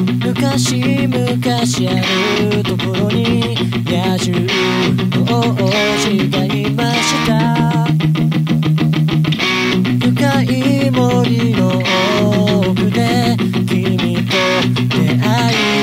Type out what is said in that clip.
昔昔あるところに野獣の王子がいました。深い森の奥で君と出会い